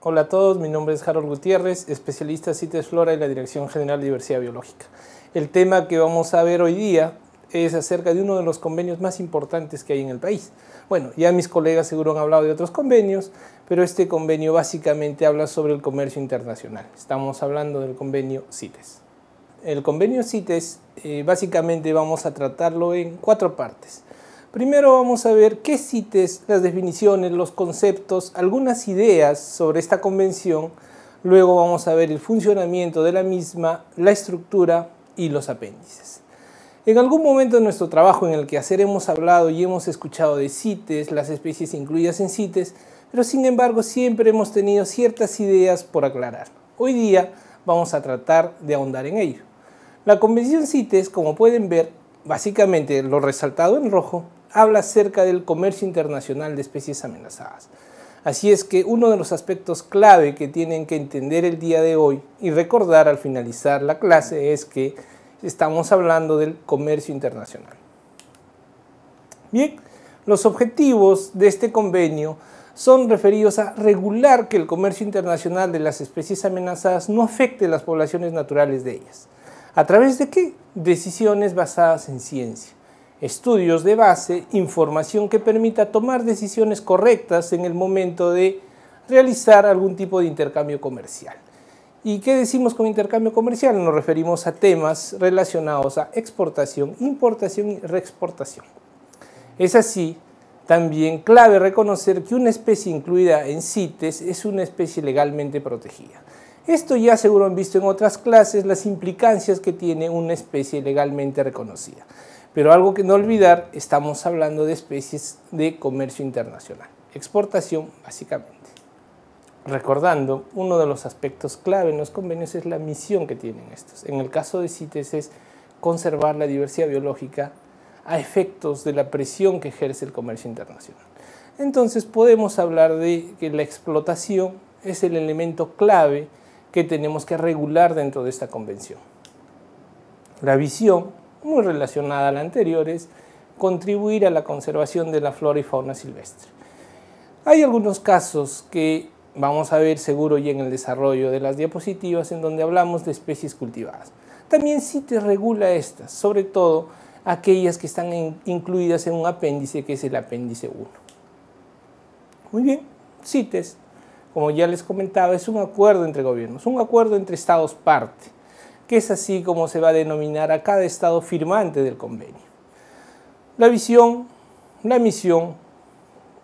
Hola a todos, mi nombre es Harold Gutiérrez, especialista en CITES Flora y la Dirección General de Diversidad Biológica. El tema que vamos a ver hoy día es acerca de uno de los convenios más importantes que hay en el país. Bueno, ya mis colegas seguro han hablado de otros convenios, pero este convenio básicamente habla sobre el comercio internacional. Estamos hablando del convenio CITES. El convenio CITES eh, básicamente vamos a tratarlo en cuatro partes. Primero vamos a ver qué CITES, las definiciones, los conceptos, algunas ideas sobre esta convención. Luego vamos a ver el funcionamiento de la misma, la estructura y los apéndices. En algún momento de nuestro trabajo en el que hacer hemos hablado y hemos escuchado de CITES, las especies incluidas en CITES, pero sin embargo siempre hemos tenido ciertas ideas por aclarar. Hoy día vamos a tratar de ahondar en ello. La convención CITES, como pueden ver, básicamente lo resaltado en rojo, habla acerca del comercio internacional de especies amenazadas. Así es que uno de los aspectos clave que tienen que entender el día de hoy y recordar al finalizar la clase es que estamos hablando del comercio internacional. Bien, los objetivos de este convenio son referidos a regular que el comercio internacional de las especies amenazadas no afecte las poblaciones naturales de ellas. ¿A través de qué? Decisiones basadas en ciencia estudios de base, información que permita tomar decisiones correctas en el momento de realizar algún tipo de intercambio comercial. ¿Y qué decimos con intercambio comercial? Nos referimos a temas relacionados a exportación, importación y reexportación. Es así también clave reconocer que una especie incluida en CITES es una especie legalmente protegida. Esto ya seguro han visto en otras clases las implicancias que tiene una especie legalmente reconocida. Pero algo que no olvidar, estamos hablando de especies de comercio internacional, exportación básicamente. Recordando, uno de los aspectos clave en los convenios es la misión que tienen estos. En el caso de CITES es conservar la diversidad biológica a efectos de la presión que ejerce el comercio internacional. Entonces podemos hablar de que la explotación es el elemento clave que tenemos que regular dentro de esta convención. La visión muy relacionada a la anterior, es contribuir a la conservación de la flora y fauna silvestre. Hay algunos casos que vamos a ver seguro ya en el desarrollo de las diapositivas en donde hablamos de especies cultivadas. También CITES regula estas, sobre todo aquellas que están incluidas en un apéndice que es el apéndice 1. Muy bien, CITES, como ya les comentaba, es un acuerdo entre gobiernos, un acuerdo entre estados parte que es así como se va a denominar a cada estado firmante del convenio. La visión, la misión,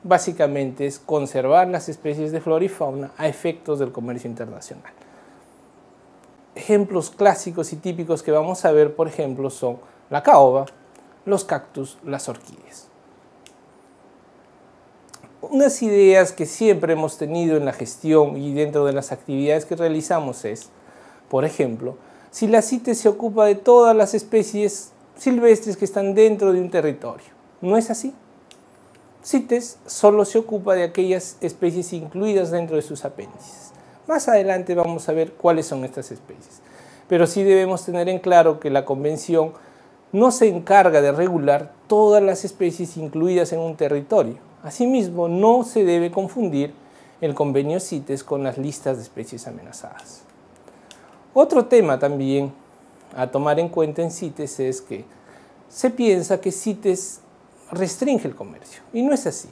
básicamente es conservar las especies de flora y fauna a efectos del comercio internacional. Ejemplos clásicos y típicos que vamos a ver, por ejemplo, son la caoba, los cactus, las orquídeas. Unas ideas que siempre hemos tenido en la gestión y dentro de las actividades que realizamos es, por ejemplo, si la CITES se ocupa de todas las especies silvestres que están dentro de un territorio. ¿No es así? CITES solo se ocupa de aquellas especies incluidas dentro de sus apéndices. Más adelante vamos a ver cuáles son estas especies. Pero sí debemos tener en claro que la Convención no se encarga de regular todas las especies incluidas en un territorio. Asimismo, no se debe confundir el convenio CITES con las listas de especies amenazadas. Otro tema también a tomar en cuenta en CITES es que se piensa que CITES restringe el comercio y no es así.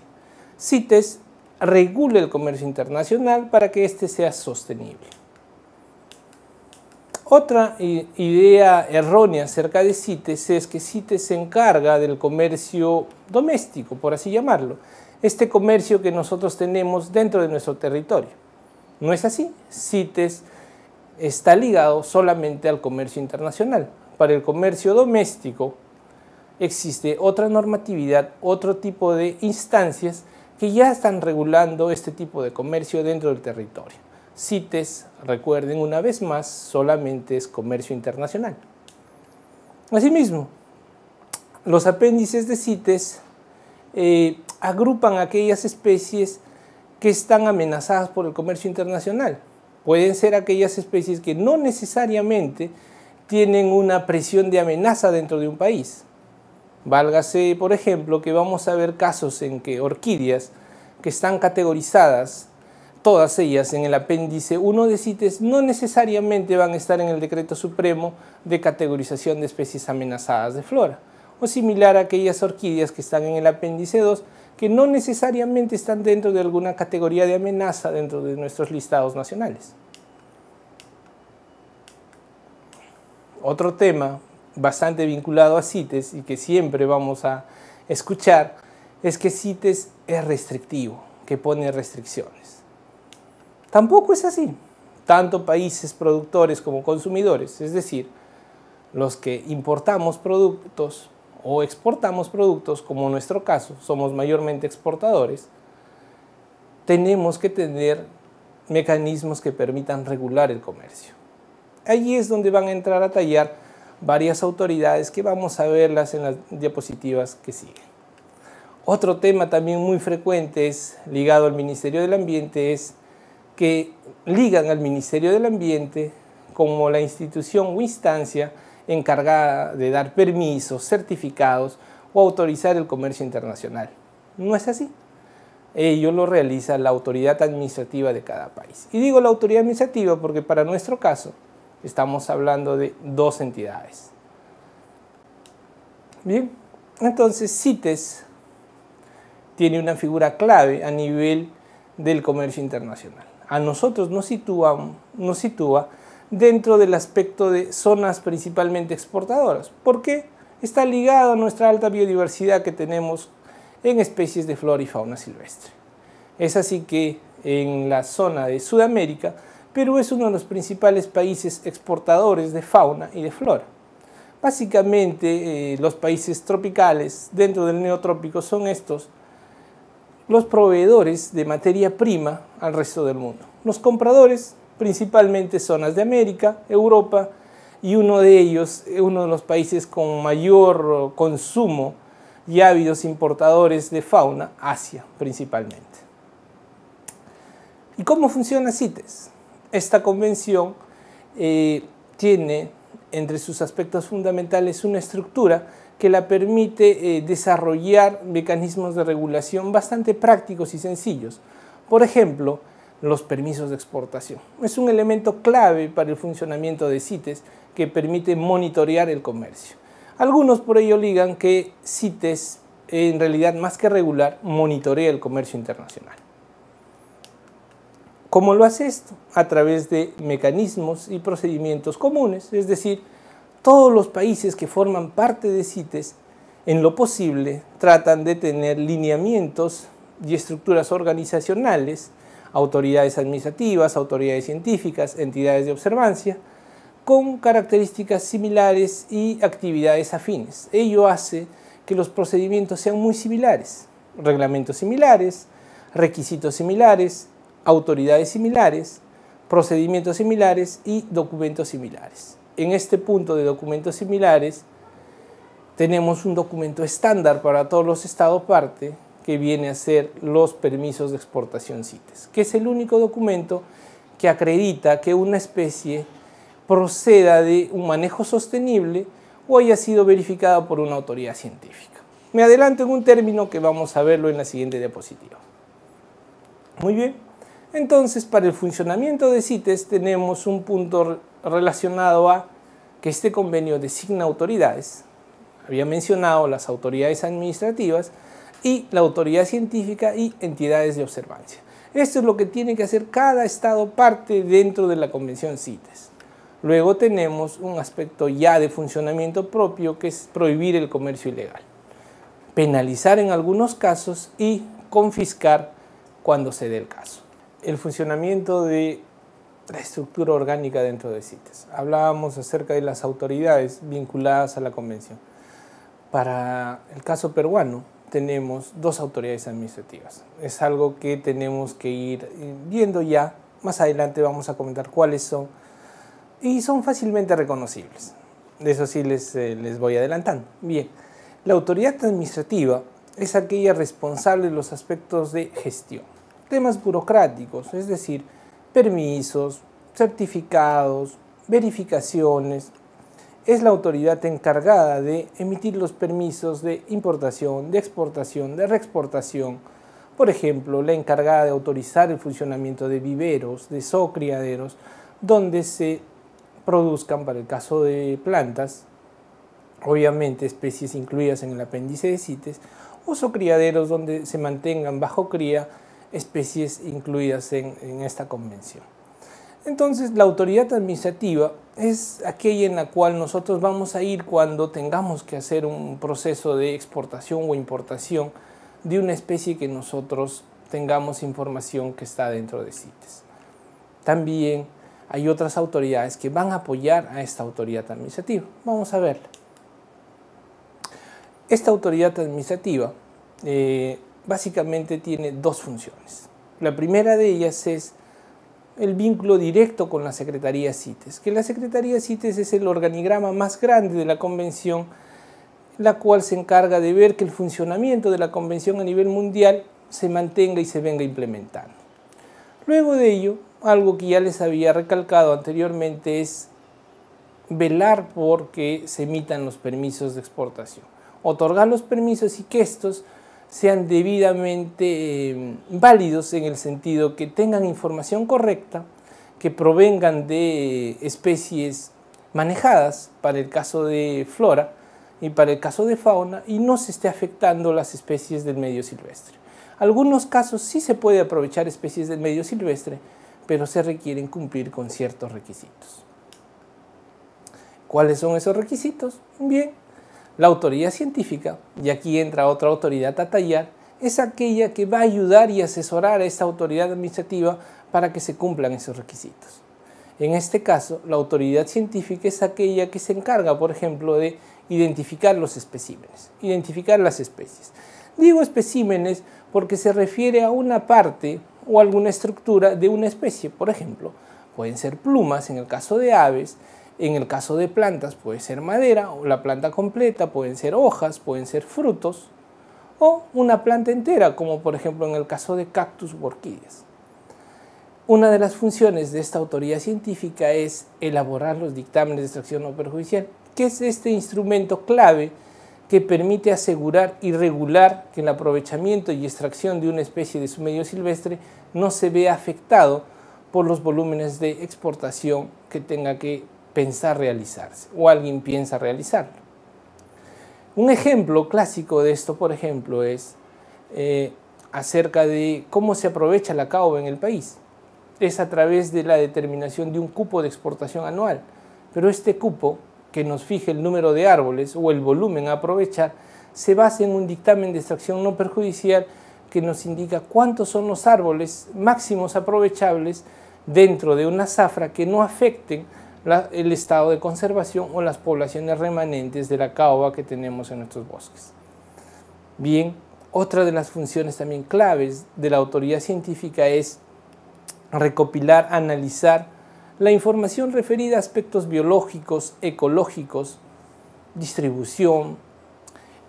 CITES regula el comercio internacional para que éste sea sostenible. Otra idea errónea acerca de CITES es que CITES se encarga del comercio doméstico, por así llamarlo, este comercio que nosotros tenemos dentro de nuestro territorio. No es así. CITES está ligado solamente al comercio internacional. Para el comercio doméstico existe otra normatividad, otro tipo de instancias que ya están regulando este tipo de comercio dentro del territorio. CITES, recuerden una vez más, solamente es comercio internacional. Asimismo, los apéndices de CITES eh, agrupan aquellas especies que están amenazadas por el comercio internacional. Pueden ser aquellas especies que no necesariamente tienen una presión de amenaza dentro de un país. Válgase, por ejemplo, que vamos a ver casos en que orquídeas que están categorizadas todas ellas en el apéndice 1 de CITES no necesariamente van a estar en el decreto supremo de categorización de especies amenazadas de flora, o similar a aquellas orquídeas que están en el apéndice 2 que no necesariamente están dentro de alguna categoría de amenaza dentro de nuestros listados nacionales. Otro tema bastante vinculado a CITES y que siempre vamos a escuchar es que CITES es restrictivo, que pone restricciones. Tampoco es así. Tanto países productores como consumidores, es decir, los que importamos productos o exportamos productos, como en nuestro caso, somos mayormente exportadores, tenemos que tener mecanismos que permitan regular el comercio. Allí es donde van a entrar a tallar varias autoridades que vamos a verlas en las diapositivas que siguen. Otro tema también muy frecuente es ligado al Ministerio del Ambiente es que ligan al Ministerio del Ambiente como la institución o instancia encargada de dar permisos, certificados o autorizar el comercio internacional. No es así. Ello lo realiza la autoridad administrativa de cada país. Y digo la autoridad administrativa porque para nuestro caso estamos hablando de dos entidades. Bien, entonces CITES tiene una figura clave a nivel del comercio internacional a nosotros nos sitúa, nos sitúa dentro del aspecto de zonas principalmente exportadoras. ¿Por qué? Está ligado a nuestra alta biodiversidad que tenemos en especies de flora y fauna silvestre. Es así que en la zona de Sudamérica, Perú es uno de los principales países exportadores de fauna y de flora. Básicamente, eh, los países tropicales dentro del neotrópico son estos los proveedores de materia prima al resto del mundo. Los compradores, principalmente zonas de América, Europa, y uno de ellos, uno de los países con mayor consumo y ávidos importadores de fauna, Asia principalmente. ¿Y cómo funciona CITES? Esta convención eh, tiene entre sus aspectos fundamentales una estructura que la permite eh, desarrollar mecanismos de regulación bastante prácticos y sencillos. Por ejemplo, los permisos de exportación. Es un elemento clave para el funcionamiento de CITES que permite monitorear el comercio. Algunos por ello ligan que CITES, en realidad más que regular, monitorea el comercio internacional. ¿Cómo lo hace esto? A través de mecanismos y procedimientos comunes, es decir, todos los países que forman parte de CITES, en lo posible, tratan de tener lineamientos y estructuras organizacionales, autoridades administrativas, autoridades científicas, entidades de observancia, con características similares y actividades afines. Ello hace que los procedimientos sean muy similares, reglamentos similares, requisitos similares, autoridades similares, procedimientos similares y documentos similares en este punto de documentos similares, tenemos un documento estándar para todos los estados parte que viene a ser los permisos de exportación CITES, que es el único documento que acredita que una especie proceda de un manejo sostenible o haya sido verificada por una autoridad científica. Me adelanto en un término que vamos a verlo en la siguiente diapositiva. Muy bien, entonces para el funcionamiento de CITES tenemos un punto relacionado a que este convenio designa autoridades. Había mencionado las autoridades administrativas y la autoridad científica y entidades de observancia. Esto es lo que tiene que hacer cada Estado parte dentro de la Convención CITES. Luego tenemos un aspecto ya de funcionamiento propio que es prohibir el comercio ilegal, penalizar en algunos casos y confiscar cuando se dé el caso. El funcionamiento de la estructura orgánica dentro de CITES. Hablábamos acerca de las autoridades vinculadas a la convención. Para el caso peruano tenemos dos autoridades administrativas. Es algo que tenemos que ir viendo ya. Más adelante vamos a comentar cuáles son y son fácilmente reconocibles. Eso sí les, eh, les voy adelantando. Bien, la autoridad administrativa es aquella responsable de los aspectos de gestión, temas burocráticos, es decir, permisos, certificados, verificaciones. Es la autoridad encargada de emitir los permisos de importación, de exportación, de reexportación, Por ejemplo, la encargada de autorizar el funcionamiento de viveros, de zoocriaderos, donde se produzcan, para el caso de plantas, obviamente especies incluidas en el apéndice de CITES, o zoocriaderos donde se mantengan bajo cría especies incluidas en, en esta convención. Entonces, la autoridad administrativa es aquella en la cual nosotros vamos a ir cuando tengamos que hacer un proceso de exportación o importación de una especie que nosotros tengamos información que está dentro de CITES. También hay otras autoridades que van a apoyar a esta autoridad administrativa. Vamos a verla. Esta autoridad administrativa eh, básicamente tiene dos funciones. La primera de ellas es el vínculo directo con la Secretaría CITES, que la Secretaría CITES es el organigrama más grande de la convención, la cual se encarga de ver que el funcionamiento de la convención a nivel mundial se mantenga y se venga implementando. Luego de ello, algo que ya les había recalcado anteriormente es velar por que se emitan los permisos de exportación, otorgar los permisos y que estos sean debidamente eh, válidos en el sentido que tengan información correcta, que provengan de especies manejadas para el caso de flora y para el caso de fauna y no se esté afectando las especies del medio silvestre. Algunos casos sí se puede aprovechar especies del medio silvestre, pero se requieren cumplir con ciertos requisitos. ¿Cuáles son esos requisitos? Bien, la autoridad científica, y aquí entra otra autoridad a tallar, es aquella que va a ayudar y asesorar a esta autoridad administrativa para que se cumplan esos requisitos. En este caso, la autoridad científica es aquella que se encarga, por ejemplo, de identificar los especímenes, identificar las especies. Digo especímenes porque se refiere a una parte o alguna estructura de una especie, por ejemplo, pueden ser plumas en el caso de aves, en el caso de plantas puede ser madera o la planta completa, pueden ser hojas, pueden ser frutos o una planta entera, como por ejemplo en el caso de cactus u orquídeas. Una de las funciones de esta autoridad científica es elaborar los dictámenes de extracción no perjudicial, que es este instrumento clave que permite asegurar y regular que el aprovechamiento y extracción de una especie de su medio silvestre no se vea afectado por los volúmenes de exportación que tenga que pensar realizarse o alguien piensa realizarlo. Un ejemplo clásico de esto, por ejemplo, es eh, acerca de cómo se aprovecha la caoba en el país. Es a través de la determinación de un cupo de exportación anual, pero este cupo que nos fije el número de árboles o el volumen a aprovechar se basa en un dictamen de extracción no perjudicial que nos indica cuántos son los árboles máximos aprovechables dentro de una zafra que no afecten el estado de conservación o las poblaciones remanentes de la caoba que tenemos en nuestros bosques. Bien, otra de las funciones también claves de la autoridad científica es recopilar, analizar la información referida a aspectos biológicos, ecológicos, distribución,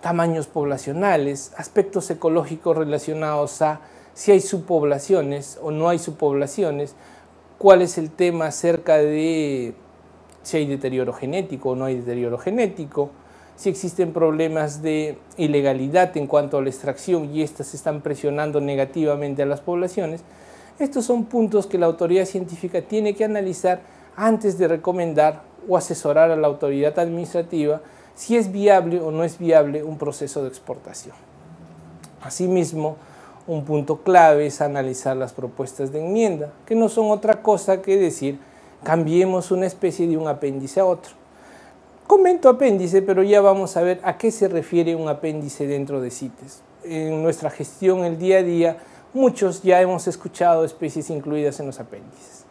tamaños poblacionales, aspectos ecológicos relacionados a si hay subpoblaciones o no hay subpoblaciones, cuál es el tema acerca de si hay deterioro genético o no hay deterioro genético, si existen problemas de ilegalidad en cuanto a la extracción y estas están presionando negativamente a las poblaciones. Estos son puntos que la autoridad científica tiene que analizar antes de recomendar o asesorar a la autoridad administrativa si es viable o no es viable un proceso de exportación. Asimismo, un punto clave es analizar las propuestas de enmienda, que no son otra cosa que decir cambiemos una especie de un apéndice a otro. Comento apéndice, pero ya vamos a ver a qué se refiere un apéndice dentro de CITES. En nuestra gestión el día a día, muchos ya hemos escuchado especies incluidas en los apéndices.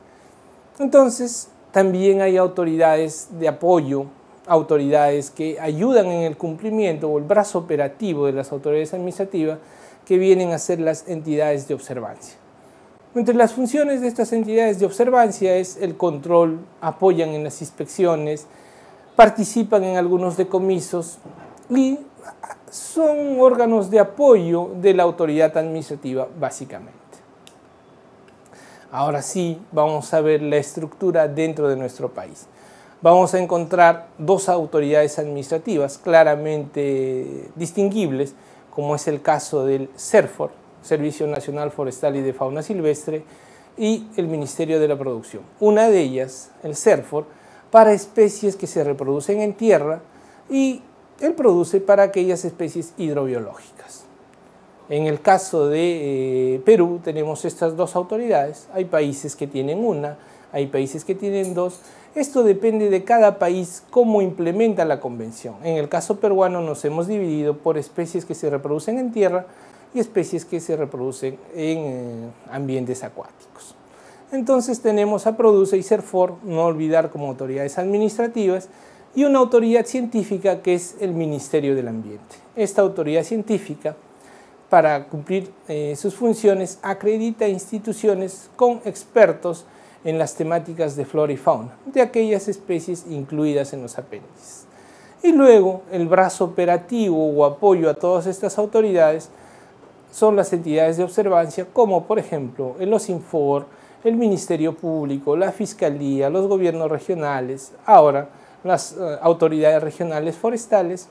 Entonces, también hay autoridades de apoyo, autoridades que ayudan en el cumplimiento o el brazo operativo de las autoridades administrativas que vienen a ser las entidades de observancia. Entre las funciones de estas entidades de observancia es el control, apoyan en las inspecciones, participan en algunos decomisos y son órganos de apoyo de la autoridad administrativa básicamente. Ahora sí, vamos a ver la estructura dentro de nuestro país. Vamos a encontrar dos autoridades administrativas claramente distinguibles, como es el caso del CERFOR, Servicio Nacional Forestal y de Fauna Silvestre y el Ministerio de la Producción. Una de ellas, el CERFOR, para especies que se reproducen en tierra y él produce para aquellas especies hidrobiológicas. En el caso de eh, Perú tenemos estas dos autoridades, hay países que tienen una, hay países que tienen dos, esto depende de cada país cómo implementa la convención. En el caso peruano nos hemos dividido por especies que se reproducen en tierra y especies que se reproducen en eh, ambientes acuáticos. Entonces tenemos a Produce y Serfor, no olvidar como autoridades administrativas, y una autoridad científica que es el Ministerio del Ambiente. Esta autoridad científica, para cumplir eh, sus funciones, acredita instituciones con expertos en las temáticas de flora y fauna, de aquellas especies incluidas en los apéndices. Y luego el brazo operativo o apoyo a todas estas autoridades son las entidades de observancia, como por ejemplo el OSINFOR, el Ministerio Público, la Fiscalía, los gobiernos regionales, ahora las eh, autoridades regionales forestales,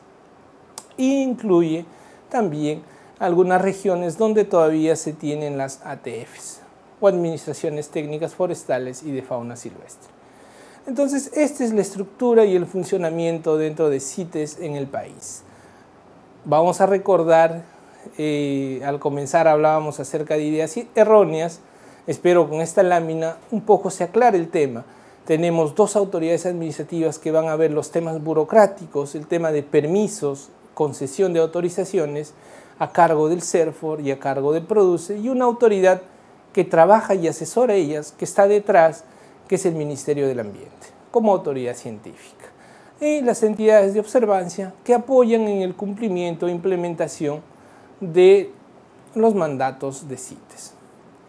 e incluye también algunas regiones donde todavía se tienen las ATFs o administraciones técnicas forestales y de fauna silvestre. Entonces, esta es la estructura y el funcionamiento dentro de CITES en el país. Vamos a recordar, eh, al comenzar hablábamos acerca de ideas erróneas, espero con esta lámina un poco se aclare el tema. Tenemos dos autoridades administrativas que van a ver los temas burocráticos, el tema de permisos, concesión de autorizaciones, a cargo del CERFOR y a cargo del PRODUCE, y una autoridad que trabaja y asesora a ellas, que está detrás, que es el Ministerio del Ambiente, como autoridad científica. Y las entidades de observancia que apoyan en el cumplimiento e implementación de los mandatos de CITES.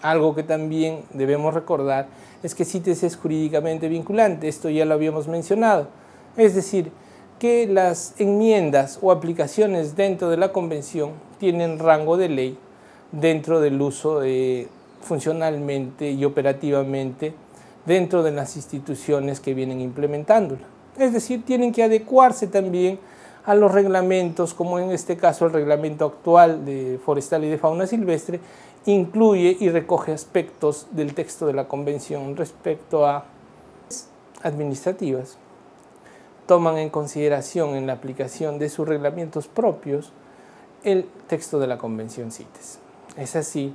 Algo que también debemos recordar es que CITES es jurídicamente vinculante, esto ya lo habíamos mencionado. Es decir, que las enmiendas o aplicaciones dentro de la convención tienen rango de ley dentro del uso de funcionalmente y operativamente dentro de las instituciones que vienen implementándola. Es decir, tienen que adecuarse también a los reglamentos, como en este caso el reglamento actual de forestal y de fauna silvestre, incluye y recoge aspectos del texto de la convención respecto a administrativas. Toman en consideración en la aplicación de sus reglamentos propios el texto de la convención CITES. Es así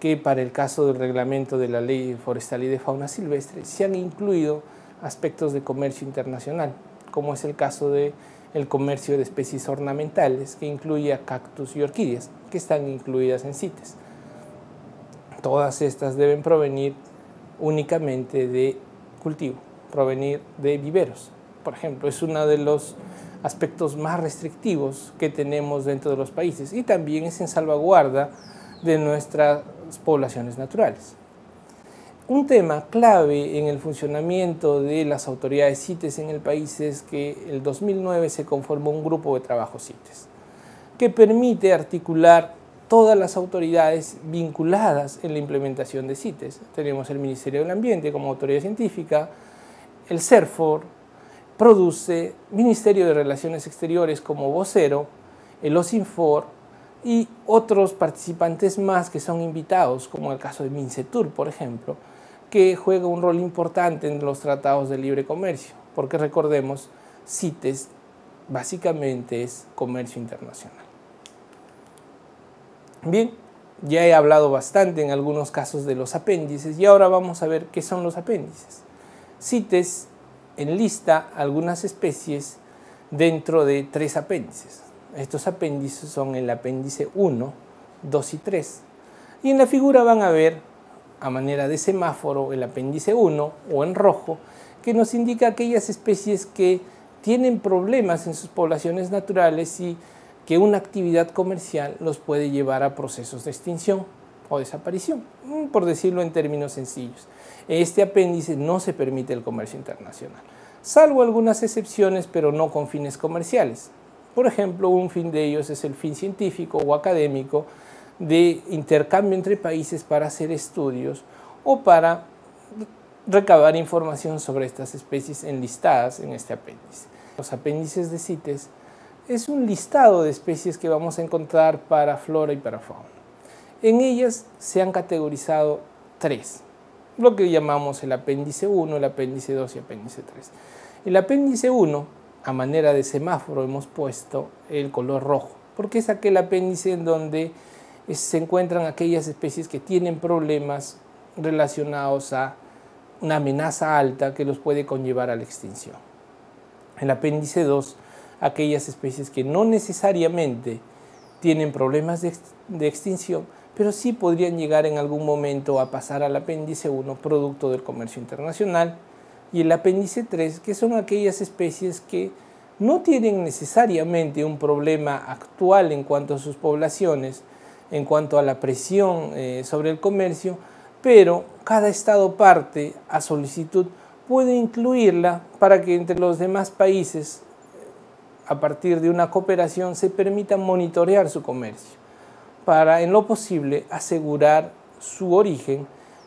que para el caso del reglamento de la Ley Forestal y de Fauna Silvestre se han incluido aspectos de comercio internacional, como es el caso de el comercio de especies ornamentales, que incluye a cactus y orquídeas, que están incluidas en CITES. Todas estas deben provenir únicamente de cultivo, provenir de viveros. Por ejemplo, es uno de los aspectos más restrictivos que tenemos dentro de los países y también es en salvaguarda de nuestras poblaciones naturales. Un tema clave en el funcionamiento de las autoridades CITES en el país es que el 2009 se conformó un grupo de trabajo CITES que permite articular todas las autoridades vinculadas en la implementación de CITES. Tenemos el Ministerio del Ambiente como autoridad científica, el CERFOR, produce Ministerio de Relaciones Exteriores como vocero, el OSINFOR y otros participantes más que son invitados, como el caso de Mincetur, por ejemplo, que juega un rol importante en los tratados de libre comercio, porque recordemos, CITES básicamente es comercio internacional. Bien, ya he hablado bastante en algunos casos de los apéndices y ahora vamos a ver qué son los apéndices. CITES enlista algunas especies dentro de tres apéndices. Estos apéndices son el apéndice 1, 2 y 3. Y en la figura van a ver, a manera de semáforo, el apéndice 1 o en rojo, que nos indica aquellas especies que tienen problemas en sus poblaciones naturales y que una actividad comercial los puede llevar a procesos de extinción o desaparición, mm, por decirlo en términos sencillos. Este apéndice no se permite el comercio internacional, salvo algunas excepciones, pero no con fines comerciales. Por ejemplo, un fin de ellos es el fin científico o académico de intercambio entre países para hacer estudios o para recabar información sobre estas especies enlistadas en este apéndice. Los apéndices de CITES es un listado de especies que vamos a encontrar para flora y para fauna. En ellas se han categorizado tres, lo que llamamos el apéndice 1, el apéndice 2 y apéndice 3. El apéndice 1, a manera de semáforo, hemos puesto el color rojo, porque es aquel apéndice en donde se encuentran aquellas especies que tienen problemas relacionados a una amenaza alta que los puede conllevar a la extinción. El apéndice 2, aquellas especies que no necesariamente tienen problemas de, de, extinción, pero sí podrían llegar en algún momento a pasar al apéndice 1, producto del comercio internacional, y el apéndice 3, que son aquellas especies que no tienen necesariamente un problema actual en cuanto a sus poblaciones, en cuanto a la presión eh, sobre el comercio, pero cada estado parte a solicitud puede incluirla para que entre los demás países, a partir de una cooperación, se permita monitorear su comercio, para en lo posible asegurar su origen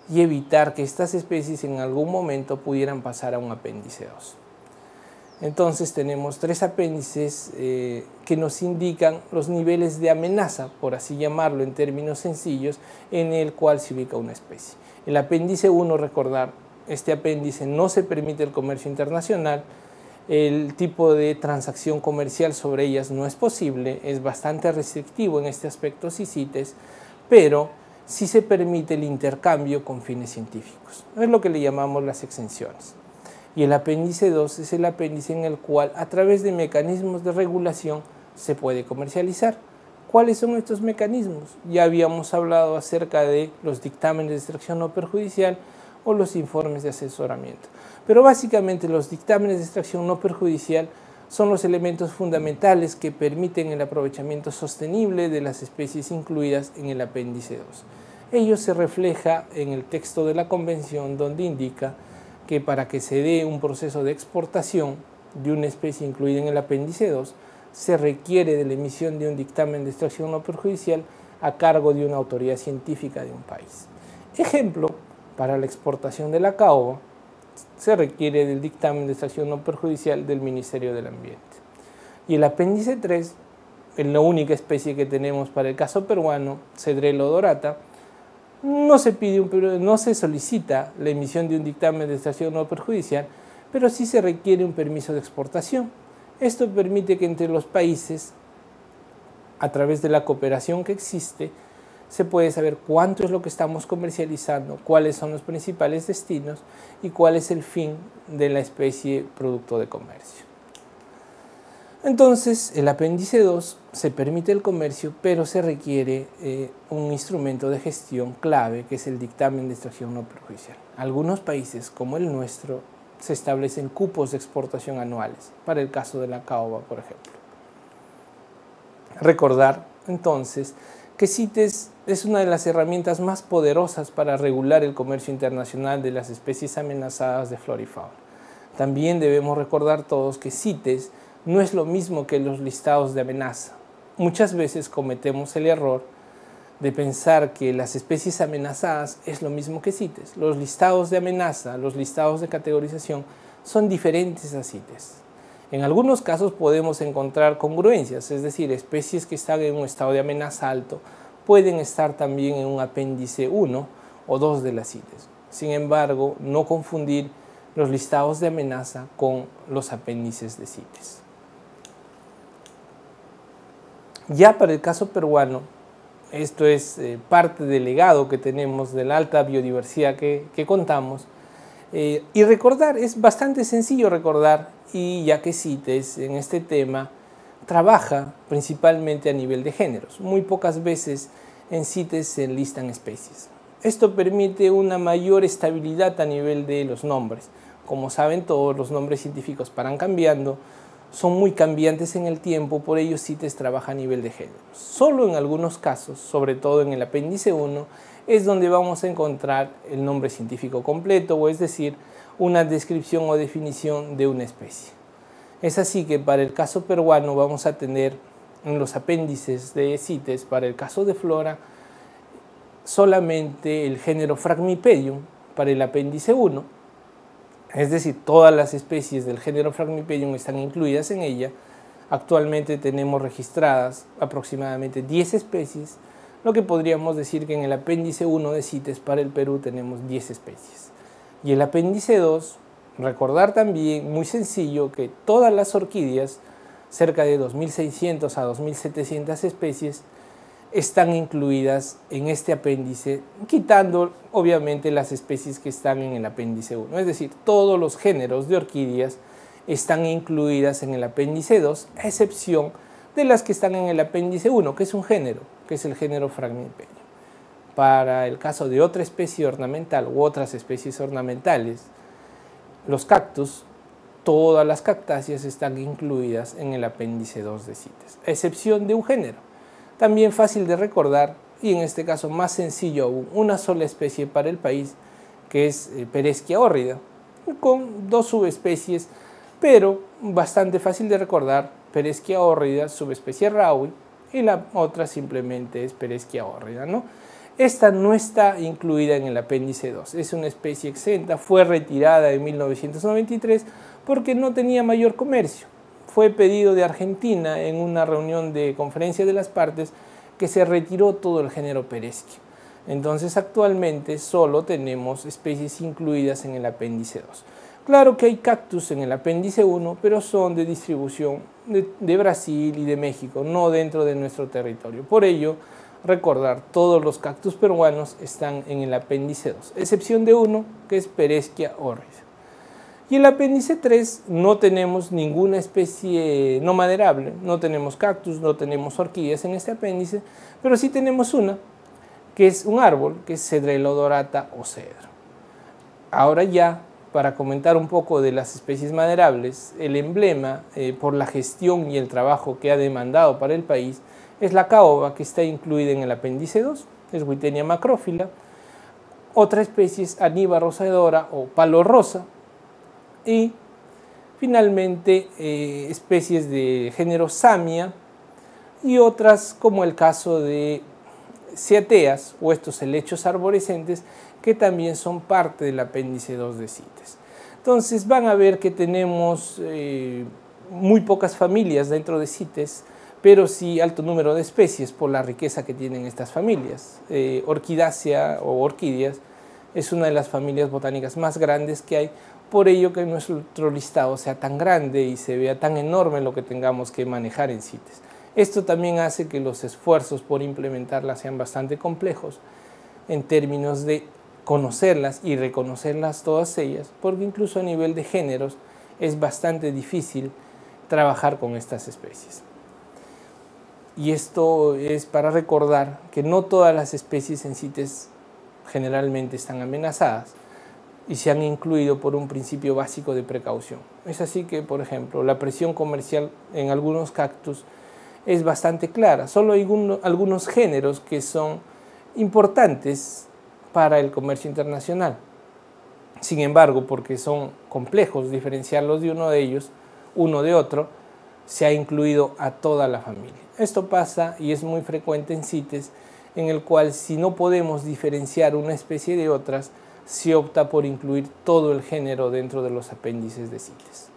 y evitar que estas especies en algún momento pudieran pasar a un apéndice 2. Entonces tenemos tres apéndices eh, que nos indican los niveles de amenaza, por así llamarlo en términos sencillos, en el cual se ubica una especie. El apéndice 1, recordar, este apéndice no se permite el comercio internacional, el tipo de transacción comercial sobre ellas no es posible, es bastante restrictivo en este aspecto CICITES, pero sí se permite el intercambio con fines científicos. Es lo que le llamamos las exenciones. Y el apéndice 2 es el apéndice en el cual a través de mecanismos de regulación se puede comercializar. ¿Cuáles son estos mecanismos? Ya habíamos hablado acerca de los dictámenes de extracción no perjudicial o los informes de asesoramiento. Pero básicamente los dictámenes de extracción no perjudicial son los elementos fundamentales que permiten el aprovechamiento sostenible de las especies incluidas en el apéndice 2. Ello se refleja en el texto de la convención donde indica que para que se dé un proceso de exportación de una especie incluida en el apéndice 2, se requiere de la emisión de un dictamen de extracción no perjudicial a cargo de una autoridad científica de un país. Ejemplo, para la exportación de la caoba, se requiere del dictamen de extracción no perjudicial del Ministerio del Ambiente. Y el apéndice 3, en la única especie que tenemos para el caso peruano, Cedrelo dorata, no se, pide no se solicita la emisión de un dictamen de extracción no perjudicial, pero sí se requiere un permiso de exportación. Esto permite que entre los países, a través de la cooperación que existe, se puede saber cuánto es lo que estamos comercializando, cuáles son los principales destinos y cuál es el fin de la especie producto de comercio. Entonces, el apéndice 2 se permite el comercio, pero se requiere eh, un instrumento de gestión clave, que es el dictamen de extracción no perjudicial. Algunos países, como el nuestro, se establecen cupos de exportación anuales, para el caso de la caoba, por ejemplo. Recordar, entonces, que CITES es una de las herramientas más poderosas para regular el comercio internacional de las especies amenazadas de flora y fauna. También debemos recordar todos que CITES no es lo mismo que los listados de amenaza. Muchas veces cometemos el error de pensar que las especies amenazadas es lo mismo que CITES. Los listados de amenaza, los listados de categorización son diferentes a CITES. En algunos casos podemos encontrar congruencias, es decir, especies que están en un estado de amenaza alto pueden estar también en un apéndice 1 o 2 de las CITES. Sin embargo, no confundir los listados de amenaza con los apéndices de CITES. Ya para el caso peruano, esto es eh, parte del legado que tenemos de la alta biodiversidad que, contamos. Eh, y recordar, es bastante sencillo recordar, y ya que CITES en este tema trabaja principalmente a nivel de géneros. Muy pocas veces en CITES se enlistan especies. Esto permite una mayor estabilidad a nivel de los nombres. Como saben todos, los nombres científicos paran cambiando, son muy cambiantes en el tiempo, por ello CITES trabaja a nivel de género. Solo en algunos casos, sobre todo en el apéndice 1, es donde vamos a encontrar el nombre científico completo, o es decir, una descripción o definición de una especie. Es así que para el caso peruano vamos a tener en los apéndices de CITES, para el caso de flora, solamente el género Fragmipedium para el apéndice 1, es decir, todas las especies del género Fragmipedium están incluidas en ella. Actualmente tenemos registradas aproximadamente 10 especies, lo que podríamos decir que en el apéndice 1 de CITES para el Perú tenemos 10 especies. Y el apéndice 2, recordar también, muy sencillo, que todas las orquídeas, cerca de 2.600 a 2.700 especies, están incluidas en este apéndice, quitando obviamente las especies que están en el apéndice 1. Es decir, todos los géneros de orquídeas están incluidas en el apéndice 2, a excepción de las que están en el apéndice 1, que es un género, que es el género fragmipeño. Para el caso de otra especie ornamental u otras especies ornamentales, los cactus, todas las cactáceas están incluidas en el apéndice 2 de CITES, a excepción de un género. También fácil de recordar y en este caso más sencillo aún, una sola especie para el país, que es eh, Peresquia hórrida, con dos subespecies pero bastante fácil de recordar, Peresquia hórrida, subespecie Raui, y la otra simplemente es Peresquia hórrida, ¿no? Esta no está incluida en el apéndice 2, es una especie exenta, fue retirada en 1993 porque no tenía mayor comercio. Fue pedido de Argentina en una reunión de conferencia de las partes que se retiró todo el género Peresquia. Entonces actualmente solo tenemos especies incluidas en el apéndice 2. Claro que hay cactus en el apéndice 1, pero son de distribución de, Brasil y de México, no dentro de nuestro territorio. Por ello, recordar, todos los cactus peruanos están en el apéndice 2, excepción de uno, que es Peresquia orris. Y el apéndice 3 no tenemos ninguna especie no maderable, no tenemos cactus, no tenemos orquídeas en este apéndice, pero sí tenemos una, que es un árbol, que es cedrelodorata o cedro. Ahora ya para comentar un poco de las especies maderables, el emblema eh, por la gestión y el trabajo que ha demandado para el país es la caoba que está incluida en el apéndice 2, es Witenia macrófila. Otra especie es Aniba rosadora o palo rosa. Y finalmente eh, especies de género Samia y otras como el caso de Ciateas o estos helechos arborescentes que también son parte del apéndice 2 de CITES. Entonces van a ver que tenemos eh, muy pocas familias dentro de CITES, pero sí alto número de especies por la riqueza que tienen estas familias. Eh, orquidácea o orquídeas es una de las familias botánicas más grandes que hay, por ello que nuestro listado sea tan grande y se vea tan enorme lo que tengamos que manejar en CITES. Esto también hace que los esfuerzos por implementarlas sean bastante complejos en términos de conocerlas y reconocerlas todas ellas, porque incluso a nivel de géneros es bastante difícil trabajar con estas especies. Y esto es para recordar que no todas las especies en CITES generalmente están amenazadas y se han incluido por un principio básico de precaución. Es así que, por ejemplo, la presión comercial en algunos cactus es bastante clara. Solo hay algunos géneros que son importantes para el comercio internacional. Sin embargo, porque son complejos diferenciarlos de uno de ellos, uno de otro, se ha incluido a toda la familia. Esto pasa y es muy frecuente en CITES, en el cual si no podemos diferenciar una especie de otras, se opta por incluir todo el género dentro de los apéndices de CITES.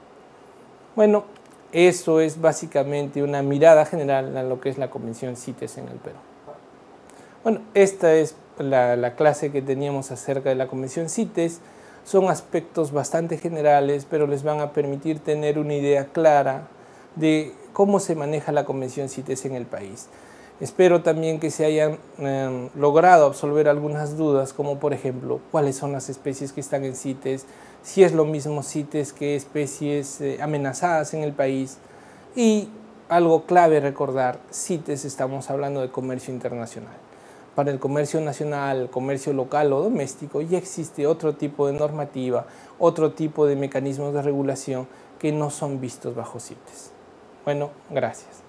Bueno, eso es básicamente una mirada general a lo que es la Convención CITES en el Perú. Bueno, esta es la, clase que teníamos acerca de la Convención CITES. Son aspectos bastante generales, pero les van a permitir tener una idea clara de cómo se maneja la Convención CITES en el país. Espero también que se hayan em, logrado absolver algunas dudas, como por ejemplo, cuáles son las especies que están en CITES, si es lo mismo CITES que especies eh, amenazadas en el país. Y algo clave recordar, CITES estamos hablando de comercio internacional para el comercio nacional, comercio local o doméstico, ya existe otro tipo de normativa, otro tipo de mecanismos de regulación que no son vistos bajo CITES. Bueno, gracias.